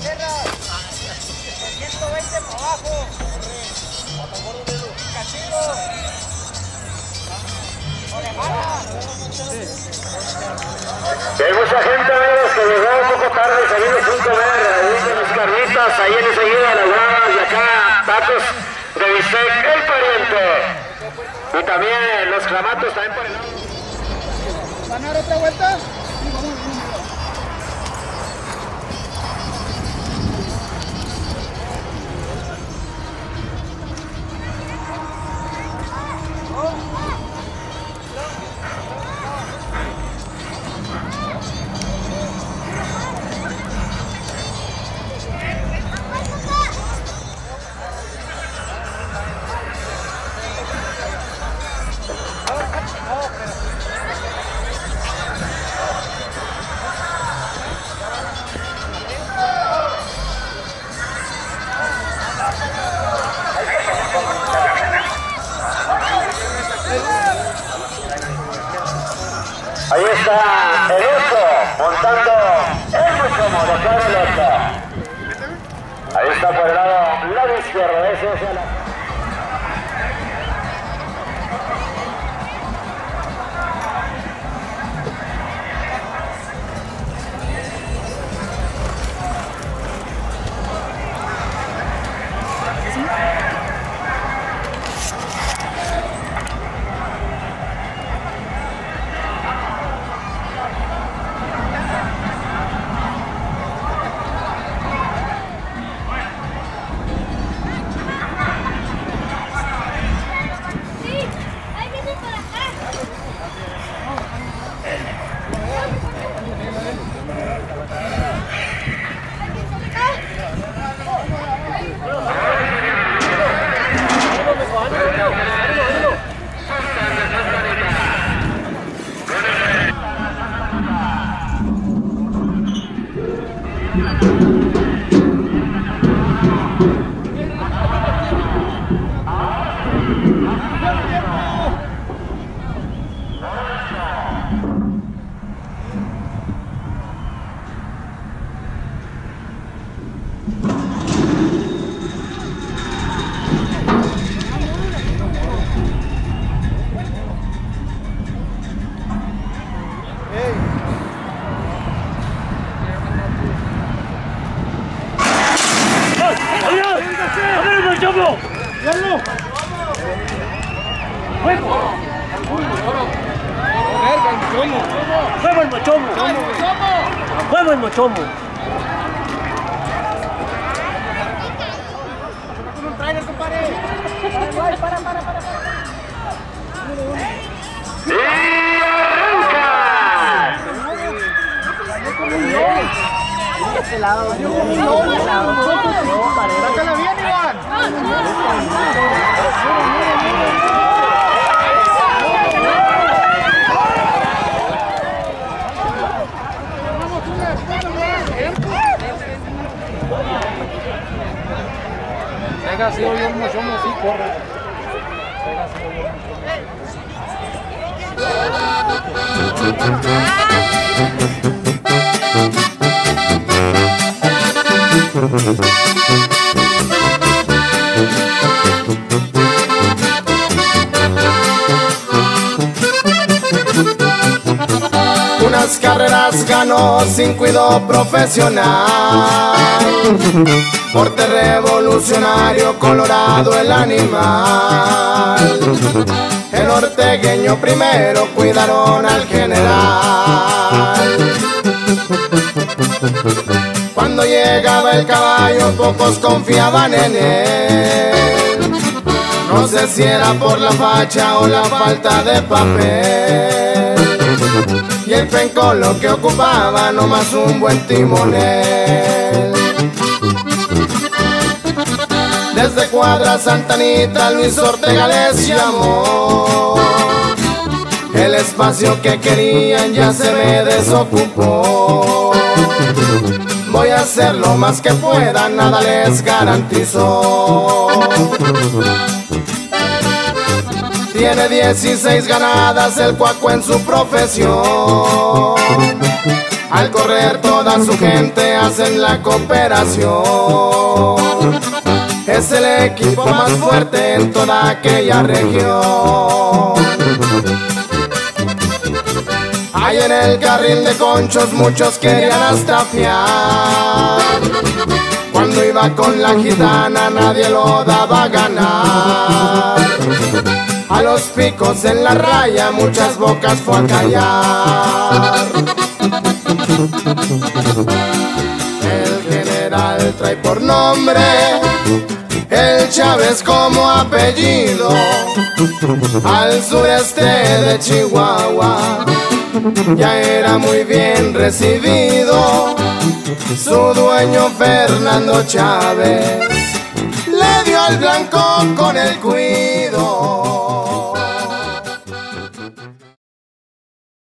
Hay mucha gente, amigos, que llegó un poco tarde, saliendo sin comer, ahí con las carnitas, ahí en enseguida, las bravas, y acá, tacos de bistec, el pariente. Y también los clamatos, también por el lado. ¿Van a dar otra vuelta? Ahí está el oso montando el muchomo de oso. Ahí está por el lado, lado izquierdo, ese es el... Yeah. ¡Fuego el mochomo! ¡Fuego el mochomo! ¡Sácala bien, Iván! Pega así, oye, un mochomo así, corre. Mochomo. Carreras ganó sin cuidado profesional. Porte revolucionario, colorado el animal. El ortegueño primero cuidaron al general. Cuando llegaba el caballo, pocos confiaban en él. No sé si era por la facha o la falta de papel. El penco lo que ocupaba nomás un buen timonel. Desde Cuadra Santanita Luis Ortega les llamó. El espacio que querían ya se me desocupó. Voy a hacer lo más que pueda, nada les garantizo. Tiene 16 ganadas el cuaco en su profesión. Al correr toda su gente hacen la cooperación. Es el equipo más fuerte en toda aquella región. Hay en el carril de conchos muchos querían hasta fiar. Cuando iba con la gitana nadie lo daba a ganar. A los picos en la raya muchas bocas fue a callar. El general trae por nombre el Chávez como apellido al sureste de Chihuahua. Ya era muy bien recibido su dueño Fernando Chávez. Le dio al blanco con el cuido